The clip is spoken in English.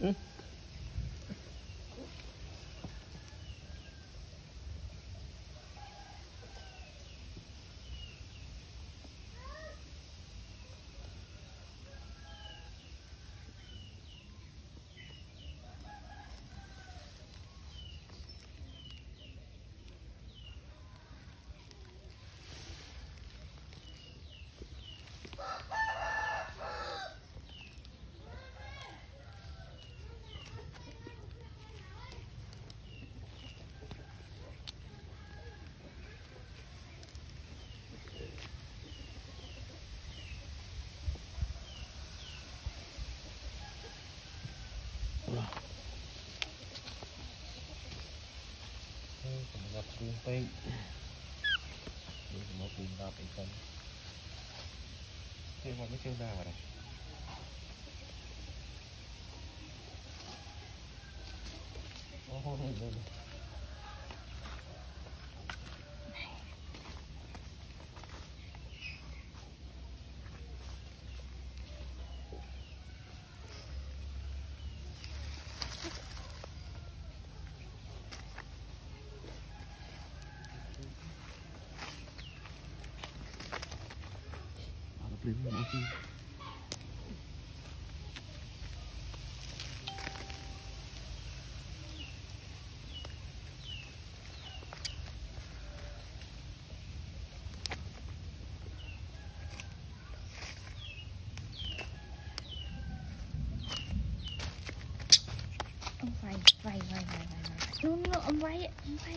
Hmm? ពេកនេះមកពី10អីចឹងទេមកមិនជើងដែរអត់អូហូនេះ លើ Ada prima aqui. ông vay vay vay vay vay vay luôn luôn ông vay ông vay